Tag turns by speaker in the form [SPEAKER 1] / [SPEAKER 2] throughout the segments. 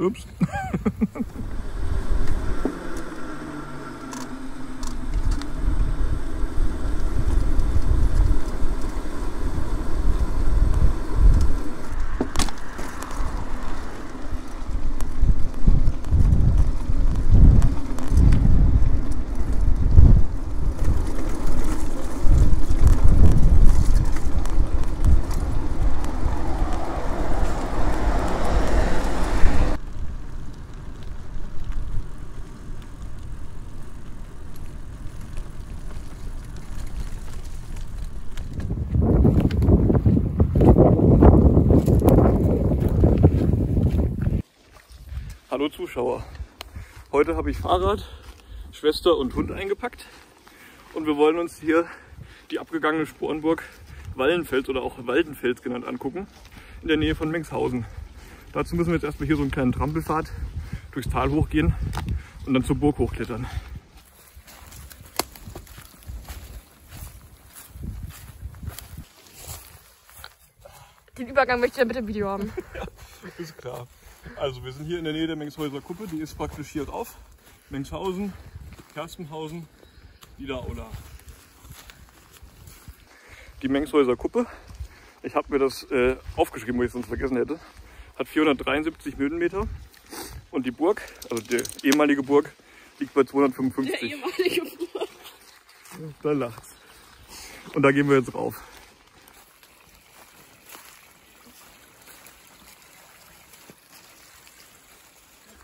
[SPEAKER 1] Oops. Hallo Zuschauer. Heute habe ich Fahrrad, Schwester und Hund eingepackt und wir wollen uns hier die abgegangene Sporenburg Wallenfels oder auch Waldenfels genannt angucken, in der Nähe von Mengshausen. Dazu müssen wir jetzt erstmal hier so einen kleinen Trampelpfad durchs Tal hochgehen und dann zur Burg hochklettern.
[SPEAKER 2] Den Übergang möchte ich dann bitte im Video haben.
[SPEAKER 1] Ist klar. Also wir sind hier in der Nähe der Mengshäuser Kuppe, die ist praktisch hier drauf. Mengshausen, Kerstenhausen, Niederaula. Die Mengshäuser Kuppe, ich habe mir das äh, aufgeschrieben, wo ich es sonst vergessen hätte, hat 473 Höhenmeter und die Burg, also die ehemalige Burg, liegt bei 255.
[SPEAKER 2] ehemalige Bruder.
[SPEAKER 1] Da lacht's. Und da gehen wir jetzt rauf.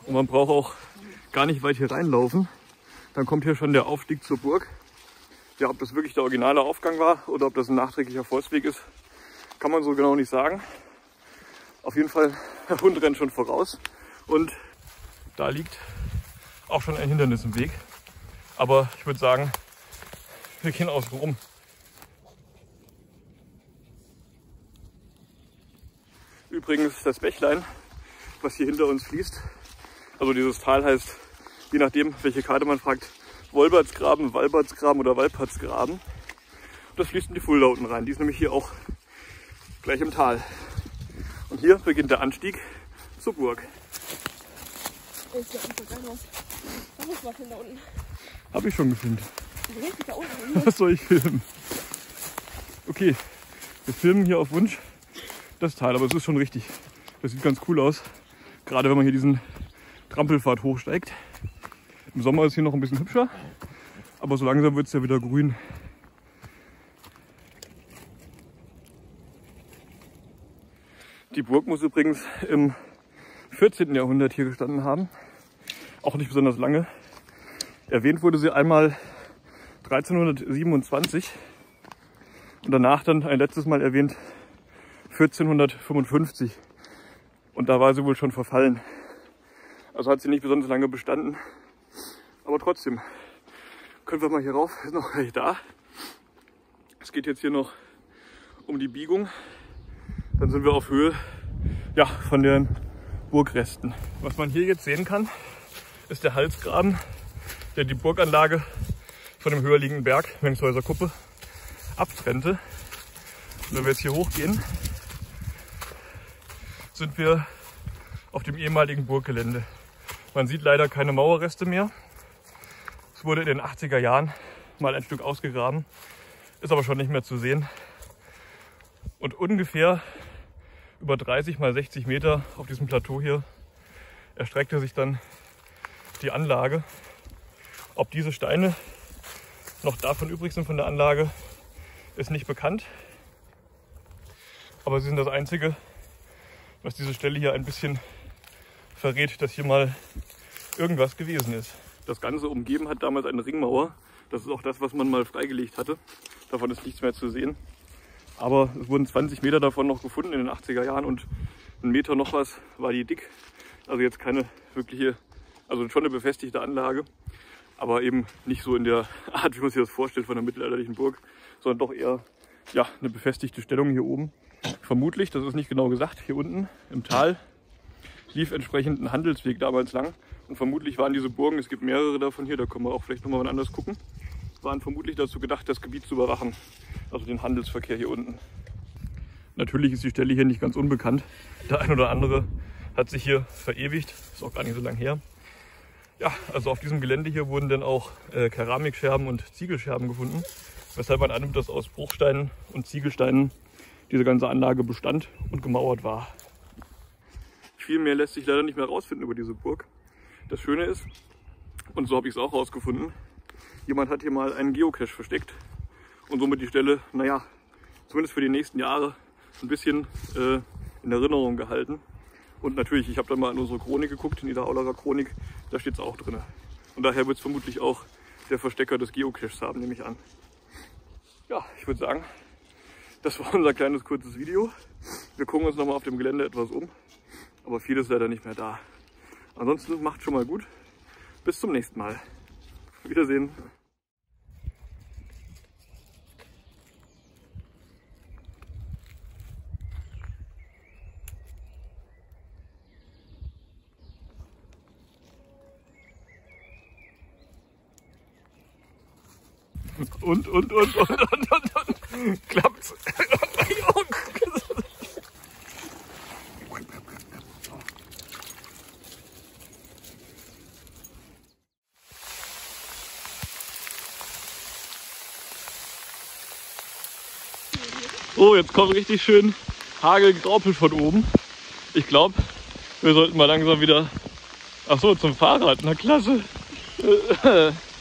[SPEAKER 1] Und man braucht auch gar nicht weit hier reinlaufen. Dann kommt hier schon der Aufstieg zur Burg. Ja, ob das wirklich der originale Aufgang war oder ob das ein nachträglicher Forstweg ist, kann man so genau nicht sagen. Auf jeden Fall, der Hund rennt schon voraus. Und da liegt auch schon ein Hindernis im Weg. Aber ich würde sagen, wir gehen außen rum. Übrigens das Bächlein, was hier hinter uns fließt. Also dieses Tal heißt, je nachdem, welche Karte man fragt, Wolbertsgraben, Walbertsgraben oder Walpertsgraben. Und das fließt in die Fulda unten rein. Die ist nämlich hier auch gleich im Tal. Und hier beginnt der Anstieg zur Burg.
[SPEAKER 2] Ist ja. Was ist was denn da unten?
[SPEAKER 1] Habe ich schon gefilmt.
[SPEAKER 2] Da unten.
[SPEAKER 1] Was soll ich filmen? Okay, wir filmen hier auf Wunsch das Tal, aber es ist schon richtig. Das sieht ganz cool aus. Gerade wenn man hier diesen Trampelpfad hochsteigt. Im Sommer ist hier noch ein bisschen hübscher, aber so langsam wird es ja wieder grün. Die Burg muss übrigens im 14. Jahrhundert hier gestanden haben. Auch nicht besonders lange. Erwähnt wurde sie einmal 1327 und danach dann ein letztes Mal erwähnt 1455. Und da war sie wohl schon verfallen. Also hat sie nicht besonders lange bestanden. Aber trotzdem können wir mal hier rauf. Ist noch gar nicht da. Es geht jetzt hier noch um die Biegung. Dann sind wir auf Höhe ja, von den Burgresten. Was man hier jetzt sehen kann, ist der Halsgraben, der die Burganlage von dem höher liegenden Berg, Mengshäuser Kuppe, abtrennte. Und wenn wir jetzt hier hochgehen, sind wir auf dem ehemaligen Burggelände. Man sieht leider keine Mauerreste mehr. Es wurde in den 80er Jahren mal ein Stück ausgegraben, ist aber schon nicht mehr zu sehen. Und ungefähr über 30 mal 60 Meter auf diesem Plateau hier erstreckte sich dann die Anlage. Ob diese Steine noch davon übrig sind von der Anlage, ist nicht bekannt. Aber sie sind das Einzige, was diese Stelle hier ein bisschen verrät, dass hier mal irgendwas gewesen ist. Das Ganze umgeben hat damals eine Ringmauer. Das ist auch das, was man mal freigelegt hatte. Davon ist nichts mehr zu sehen. Aber es wurden 20 Meter davon noch gefunden in den 80er Jahren und ein Meter noch was war die dick. Also jetzt keine wirkliche, also schon eine befestigte Anlage, aber eben nicht so in der Art, wie man sich das vorstellt von der mittelalterlichen Burg, sondern doch eher ja, eine befestigte Stellung hier oben. Vermutlich, das ist nicht genau gesagt, hier unten im Tal lief entsprechend ein Handelsweg damals lang. Und vermutlich waren diese Burgen, es gibt mehrere davon hier, da können wir auch vielleicht nochmal anders gucken, waren vermutlich dazu gedacht, das Gebiet zu überwachen, also den Handelsverkehr hier unten. Natürlich ist die Stelle hier nicht ganz unbekannt. Der ein oder andere hat sich hier verewigt. Ist auch gar nicht so lange her. Ja, also auf diesem Gelände hier wurden dann auch äh, Keramikscherben und Ziegelscherben gefunden, weshalb man annimmt, dass aus Bruchsteinen und Ziegelsteinen diese ganze Anlage bestand und gemauert war. Viel mehr lässt sich leider nicht mehr rausfinden über diese Burg. Das Schöne ist, und so habe ich es auch rausgefunden, jemand hat hier mal einen Geocache versteckt und somit die Stelle, naja, zumindest für die nächsten Jahre ein bisschen äh, in Erinnerung gehalten. Und natürlich, ich habe dann mal in unsere Chronik geguckt, in die Niederaulerer Chronik, da steht es auch drin. Und daher wird es vermutlich auch der Verstecker des Geocaches haben, nehme ich an. Ja, ich würde sagen, das war unser kleines kurzes Video. Wir gucken uns nochmal auf dem Gelände etwas um, aber viel ist leider nicht mehr da. Ansonsten macht schon mal gut. Bis zum nächsten Mal. Wiedersehen. Und, und, und, und, und, und, und. Klappt's. Oh, jetzt kommt richtig schön Hagelgraupel von oben. Ich glaube, wir sollten mal langsam wieder... Ach so, zum Fahrrad. Na klasse.